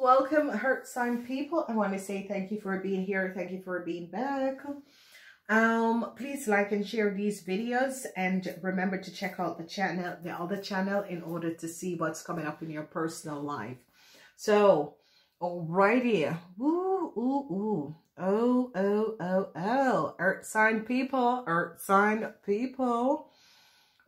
Welcome, Earth Sign people. I want to say thank you for being here. Thank you for being back. Um, please like and share these videos and remember to check out the channel, the other channel in order to see what's coming up in your personal life. So, alrighty. Ooh, ooh, ooh. Oh, oh, oh, oh. Earth sign people, earth sign people.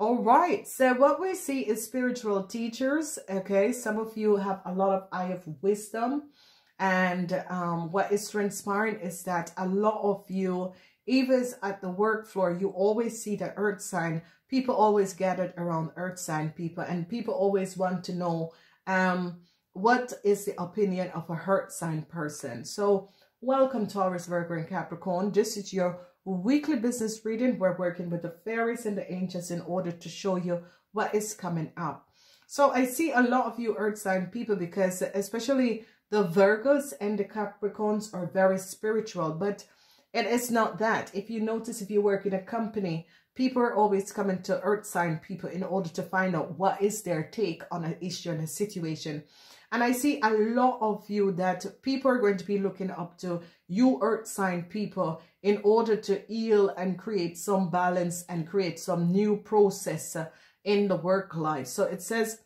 All right, so what we see is spiritual teachers, okay? Some of you have a lot of eye of wisdom. And um, what is transpiring is that a lot of you, even at the work floor, you always see the earth sign. People always gathered around earth sign people. And people always want to know um, what is the opinion of a earth sign person. So welcome Taurus, Virgo, and Capricorn. This is your weekly business reading. We're working with the fairies and the angels in order to show you what is coming up. So I see a lot of you earth sign people because especially the Virgos and the Capricorns are very spiritual, but it is not that. If you notice, if you work in a company, people are always coming to earth sign people in order to find out what is their take on an issue and a situation. And I see a lot of you that people are going to be looking up to you earth sign people in order to heal and create some balance and create some new process in the work life. So it says,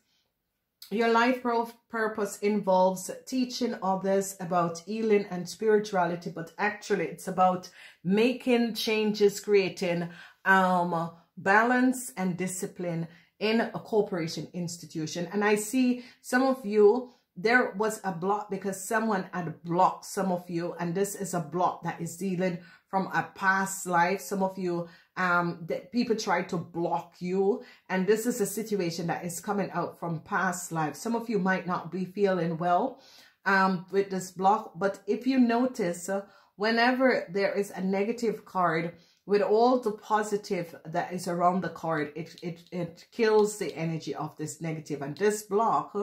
your life purpose involves teaching others about healing and spirituality, but actually it's about making changes, creating um, balance and discipline in a corporation institution. And I see some of you, there was a block because someone had blocked some of you. And this is a block that is dealing from a past life. Some of you, um, that people try to block you. And this is a situation that is coming out from past life. Some of you might not be feeling well um, with this block. But if you notice, uh, whenever there is a negative card, with all the positive that is around the card, it, it, it kills the energy of this negative. And this block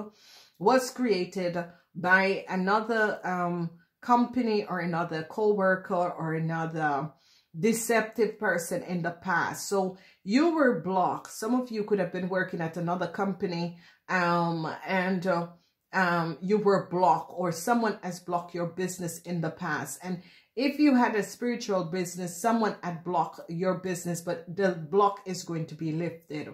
was created by another um, company or another co-worker or another deceptive person in the past. So you were blocked. Some of you could have been working at another company um, and uh, um, you were blocked or someone has blocked your business in the past. And if you had a spiritual business, someone had blocked your business, but the block is going to be lifted.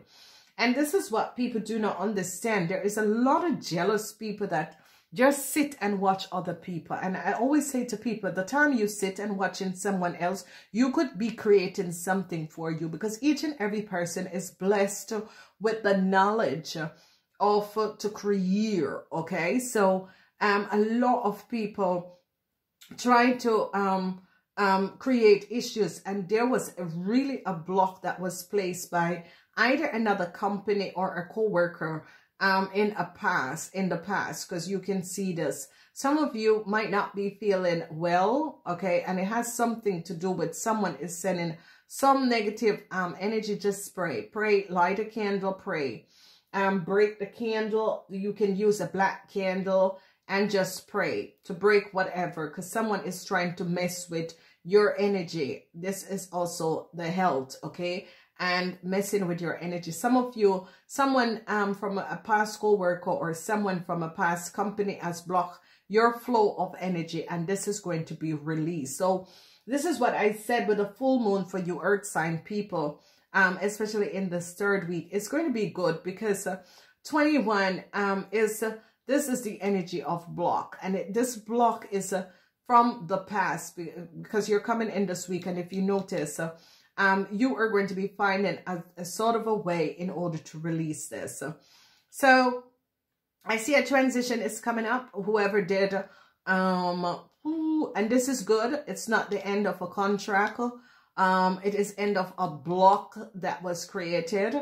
And this is what people do not understand. There is a lot of jealous people that just sit and watch other people. And I always say to people, the time you sit and watching someone else, you could be creating something for you because each and every person is blessed with the knowledge of uh, to create. Okay. So um, a lot of people trying to um, um, create issues. And there was a, really a block that was placed by either another company or a co-worker um, in a past, in the past, because you can see this. Some of you might not be feeling well, okay, and it has something to do with someone is sending some negative um, energy. Just pray, pray, light a candle, pray. Um, break the candle. You can use a black candle and just pray to break whatever because someone is trying to mess with your energy. This is also the health, okay? And messing with your energy. Some of you, someone um, from a past co-worker or someone from a past company has blocked your flow of energy and this is going to be released. So this is what I said with a full moon for you earth sign people, um, especially in this third week. It's going to be good because uh, 21 um, is... Uh, this is the energy of block. And it, this block is uh, from the past because you're coming in this week. And if you notice, uh, um, you are going to be finding a, a, sort of a way in order to release this. So I see a transition is coming up. Whoever did, um, and this is good. It's not the end of a contract. Um, it is end of a block that was created.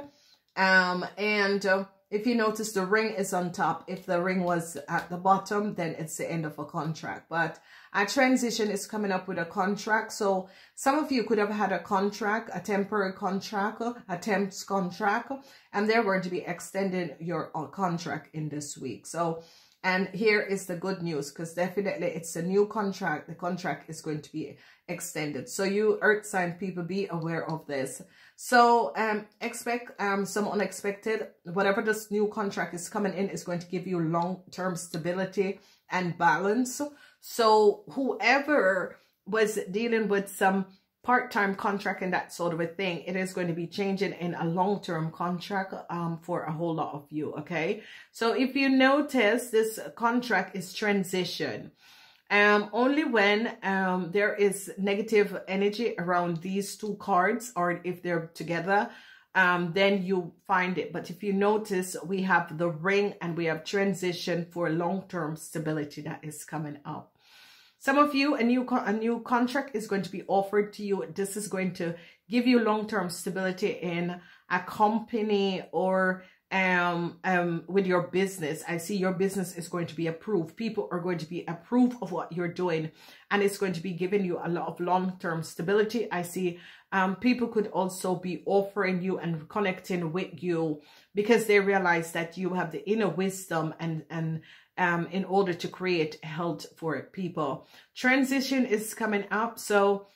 Um, and uh, if you notice the ring is on top, if the ring was at the bottom, then it's the end of a contract. But a transition is coming up with a contract. So some of you could have had a contract, a temporary contract, a temps contract, and they're going to be extending your uh, contract in this week. So, and here is the good news because definitely it's a new contract. The contract is going to be extended. So you earth sign people, be aware of this. So um, expect um, some unexpected, whatever this new contract is coming in is going to give you long-term stability and balance. So whoever was dealing with some part-time contract and that sort of a thing, it is going to be changing in a long-term contract um, for a whole lot of you, okay? So if you notice, this contract is transition. Um, only when um, there is negative energy around these two cards or if they're together, um, then you find it. But if you notice, we have the ring and we have transition for long-term stability that is coming up. Some of you, a new, a new contract is going to be offered to you. This is going to give you long-term stability in a company or um, um, with your business. I see your business is going to be approved. People are going to be approved of what you're doing and it's going to be giving you a lot of long-term stability. I see um, people could also be offering you and connecting with you because they realize that you have the inner wisdom and, and um, in order to create health for people. Transition is coming up. So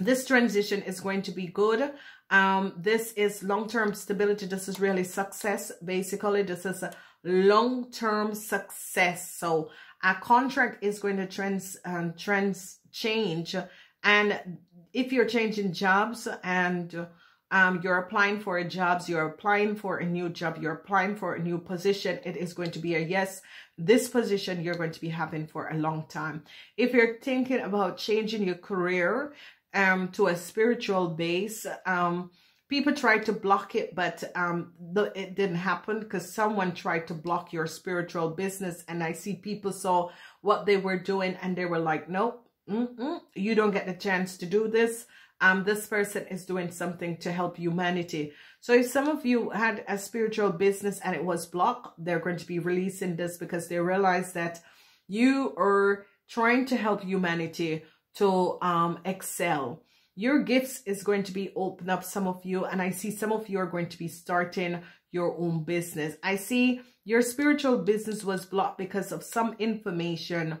this transition is going to be good. Um, this is long-term stability. This is really success. Basically, this is a long-term success. So a contract is going to trans, um, trans change. And if you're changing jobs and um, you're applying for a jobs, you're applying for a new job, you're applying for a new position, it is going to be a yes. This position you're going to be having for a long time. If you're thinking about changing your career um, to a spiritual base, um, people tried to block it, but um, the, it didn't happen because someone tried to block your spiritual business. And I see people saw what they were doing and they were like, nope, mm -mm, you don't get the chance to do this um, this person is doing something to help humanity. So if some of you had a spiritual business and it was blocked, they're going to be releasing this because they realize that you are trying to help humanity to um, excel. Your gifts is going to be open up some of you and I see some of you are going to be starting your own business. I see your spiritual business was blocked because of some information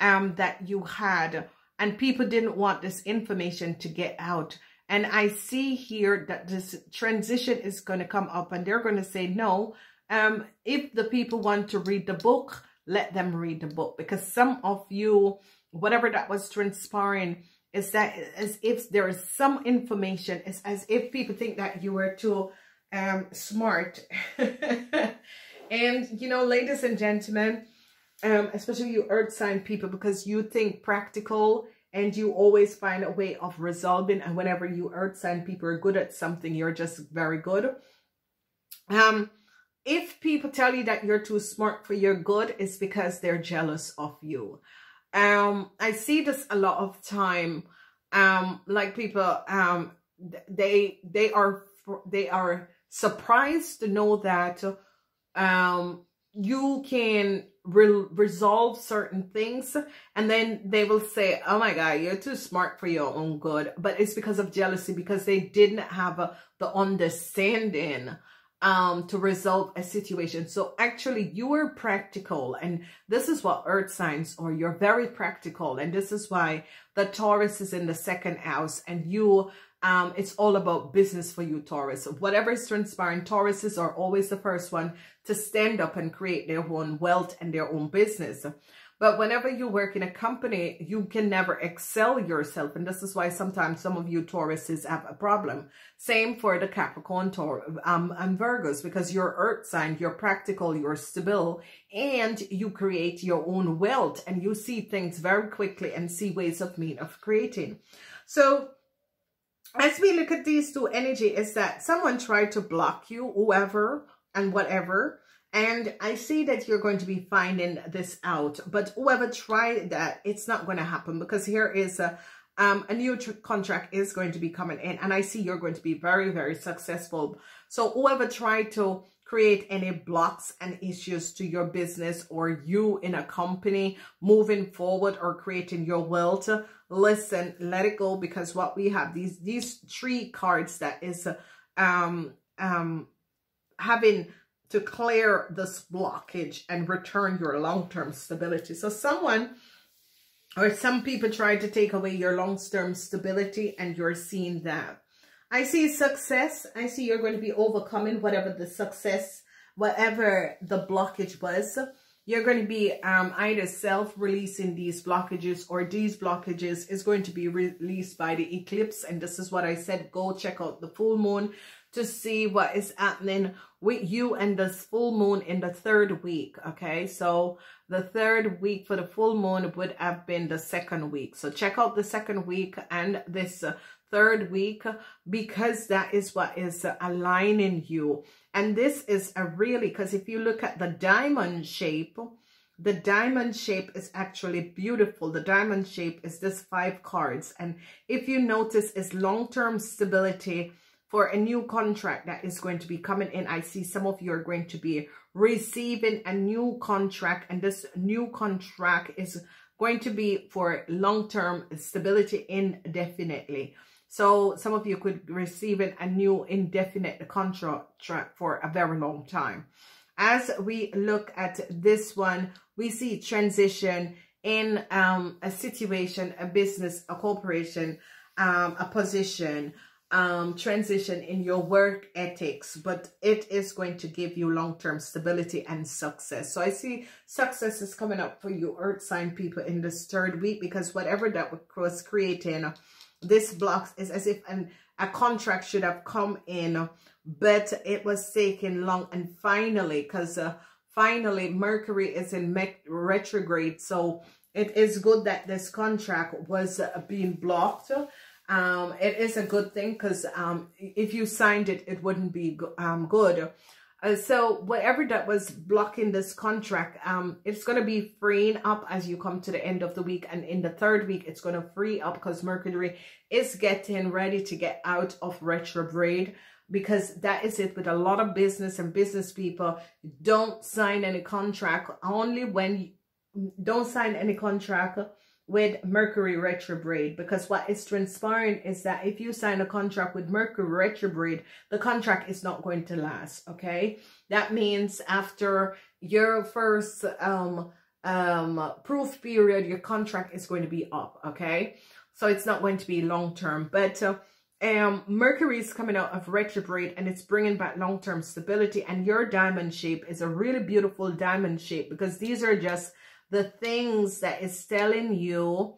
um, that you had and people didn't want this information to get out. And I see here that this transition is going to come up and they're going to say, no, um, if the people want to read the book, let them read the book. Because some of you, whatever that was transpiring, is that as if there is some information, it's as if people think that you were too um, smart. and, you know, ladies and gentlemen, um, especially you earth sign people, because you think practical and you always find a way of resolving. And whenever you earth sign people are good at something, you're just very good. Um, if people tell you that you're too smart for your good, it's because they're jealous of you. Um, I see this a lot of time. Um, like people, um, they they are they are surprised to know that um you can re resolve certain things and then they will say oh my god you're too smart for your own good but it's because of jealousy because they didn't have a, the understanding um to resolve a situation so actually you are practical and this is what earth signs are you're very practical and this is why the taurus is in the second house and you um, it's all about business for you, Taurus. Whatever is transpiring, Tauruses are always the first one to stand up and create their own wealth and their own business. But whenever you work in a company, you can never excel yourself. And this is why sometimes some of you Tauruses have a problem. Same for the Capricorn Taur um, and Virgos, because you're earth sign, you're practical, you're stable, and you create your own wealth and you see things very quickly and see ways of mean of creating. So as we look at these two energy is that someone tried to block you, whoever and whatever. And I see that you're going to be finding this out. But whoever tried that, it's not going to happen because here is a, um, a new contract is going to be coming in. And I see you're going to be very, very successful. So whoever tried to create any blocks and issues to your business or you in a company moving forward or creating your wealth, listen, let it go because what we have, these, these three cards that is um, um, having to clear this blockage and return your long-term stability. So someone or some people try to take away your long-term stability and you're seeing that. I see success. I see you're going to be overcoming whatever the success, whatever the blockage was. you're going to be um, either self-releasing these blockages or these blockages is going to be released by the eclipse. And this is what I said, go check out the full moon to see what is happening with you and this full moon in the third week. Okay, so the third week for the full moon would have been the second week. So check out the second week and this uh, third week because that is what is aligning you. And this is a really, because if you look at the diamond shape, the diamond shape is actually beautiful. The diamond shape is this five cards. And if you notice, is long-term stability for a new contract that is going to be coming in. I see some of you are going to be receiving a new contract and this new contract is going to be for long-term stability indefinitely. So some of you could receive a new indefinite contract for a very long time. As we look at this one, we see transition in um, a situation, a business, a corporation, um, a position, um, transition in your work ethics, but it is going to give you long-term stability and success. So I see success is coming up for you earth sign people in this third week because whatever that was creating, this block is as if an, a contract should have come in, but it was taking long. And finally, because uh, finally Mercury is in retrograde, so it is good that this contract was uh, being blocked. Um, it is a good thing because um, if you signed it, it wouldn't be um, good. Uh, so whatever that was blocking this contract, um, it's going to be freeing up as you come to the end of the week. And in the third week, it's going to free up because Mercury is getting ready to get out of retrograde because that is it with a lot of business and business people. Don't sign any contract only when you don't sign any contract with Mercury retrograde because what is transpiring is that if you sign a contract with Mercury retrograde, the contract is not going to last, okay? That means after your first um, um, proof period, your contract is going to be up, okay? So it's not going to be long term, but uh, um, Mercury is coming out of retrograde and it's bringing back long-term stability and your diamond shape is a really beautiful diamond shape because these are just the things that is telling you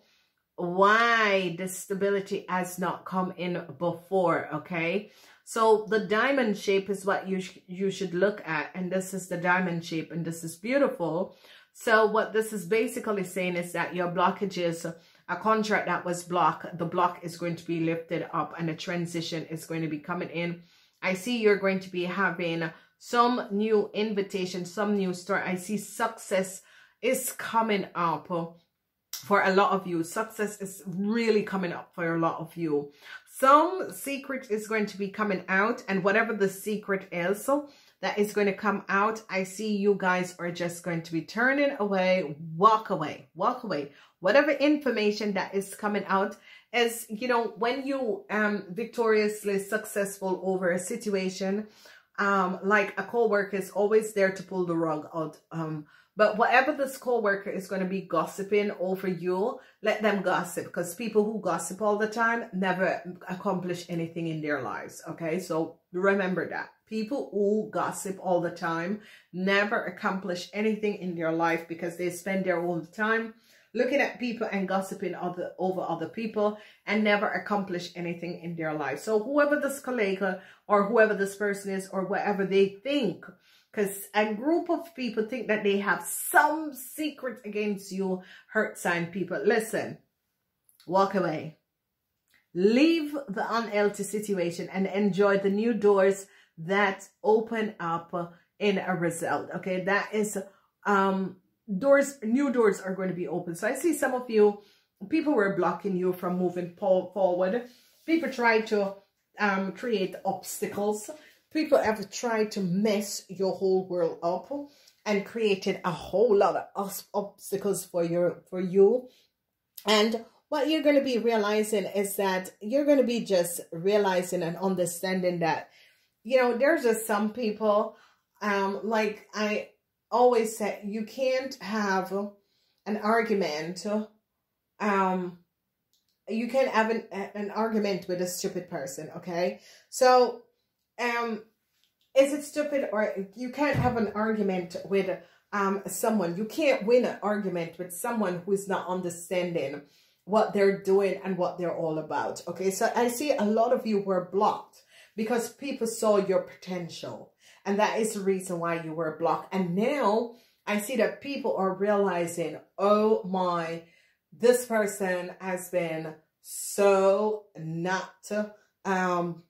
why the stability has not come in before, okay? So the diamond shape is what you, sh you should look at. And this is the diamond shape and this is beautiful. So what this is basically saying is that your blockages, a contract that was blocked, the block is going to be lifted up and a transition is going to be coming in. I see you're going to be having some new invitation, some new start. I see success is coming up for a lot of you. Success is really coming up for a lot of you. Some secret is going to be coming out and whatever the secret is that is going to come out, I see you guys are just going to be turning away, walk away, walk away. Whatever information that is coming out is, you know, when you um victoriously successful over a situation, um, like a co-worker is always there to pull the rug out um but whatever this co-worker is going to be gossiping over you, let them gossip because people who gossip all the time never accomplish anything in their lives. Okay, so remember that. People who gossip all the time never accomplish anything in their life because they spend their whole time looking at people and gossiping other, over other people and never accomplish anything in their life. So whoever this colleague or whoever this person is or whatever they think because a group of people think that they have some secret against you, earth sign people. Listen, walk away. Leave the unhealthy situation and enjoy the new doors that open up in a result. Okay, that is um doors, new doors are going to be open. So I see some of you, people were blocking you from moving forward. People try to um create obstacles People have tried to mess your whole world up and created a whole lot of obstacles for your for you. And what you're going to be realizing is that you're going to be just realizing and understanding that, you know, there's just some people, um, like I always say, you can't have an argument, um, you can't have an, an argument with a stupid person, okay? So um, is it stupid or you can't have an argument with um, someone. You can't win an argument with someone who is not understanding what they're doing and what they're all about. Okay, so I see a lot of you were blocked because people saw your potential. And that is the reason why you were blocked. And now I see that people are realizing, oh my, this person has been so not, um,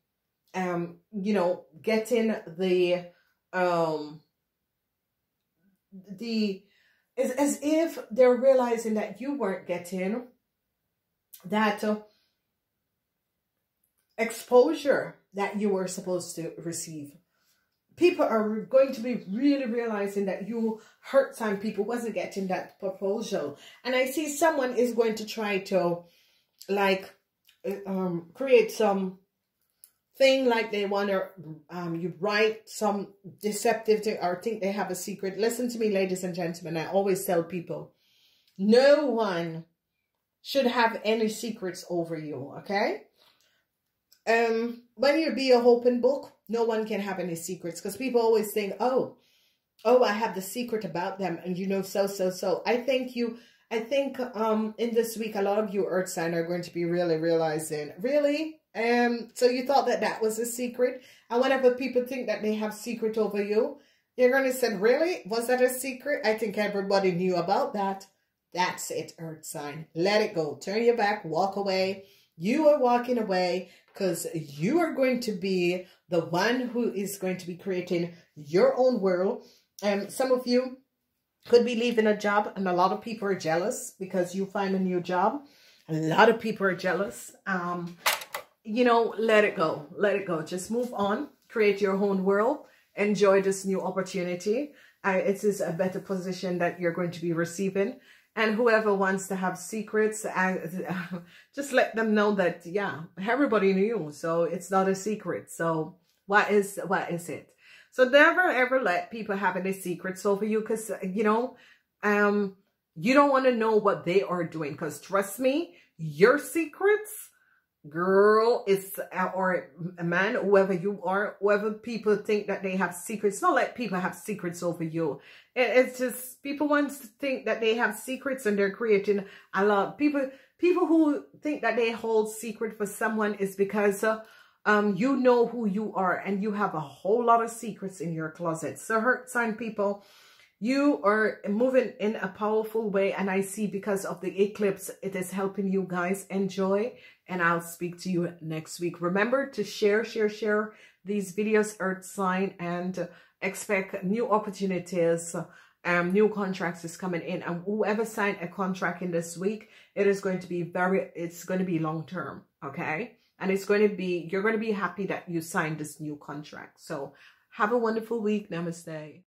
um, you know, getting the, um, the, it's as if they're realizing that you weren't getting that uh, exposure that you were supposed to receive. People are going to be really realizing that you hurt some people wasn't getting that proposal. And I see someone is going to try to like um, create some thing like they want to um, you write some deceptive thing or think they have a secret. Listen to me, ladies and gentlemen. I always tell people, no one should have any secrets over you, okay? Um, when you be a open book, no one can have any secrets because people always think, oh, oh, I have the secret about them and you know so, so, so. I think you, I think um in this week, a lot of you earth sign are going to be really realizing, really? Um, so you thought that that was a secret? And whenever people think that they have secret over you, you're going to say, really? Was that a secret? I think everybody knew about that. That's it, earth sign. Let it go. Turn your back, walk away. You are walking away because you are going to be the one who is going to be creating your own world. Um, some of you could be leaving a job and a lot of people are jealous because you find a new job. A lot of people are jealous. Um, you know, let it go. Let it go. Just move on. Create your own world. Enjoy this new opportunity. Uh, it is a better position that you're going to be receiving. And whoever wants to have secrets, uh, just let them know that, yeah, everybody knew. So it's not a secret. So what is, what is it? So never ever let people have any secrets over you because, you know, um, you don't want to know what they are doing because trust me, your secrets girl it's or a man whoever you are whoever people think that they have secrets not like people have secrets over you. It's just people want to think that they have secrets and they're creating a lot. People people who think that they hold secret for someone is because uh, um you know who you are and you have a whole lot of secrets in your closet. So earth sign people you are moving in a powerful way and I see because of the eclipse it is helping you guys enjoy and I'll speak to you next week. Remember to share, share, share these videos, Earth sign, and expect new opportunities. Um, new contracts is coming in and whoever signed a contract in this week, it is going to be very, it's going to be long term. Okay. And it's going to be, you're going to be happy that you signed this new contract. So have a wonderful week. Namaste.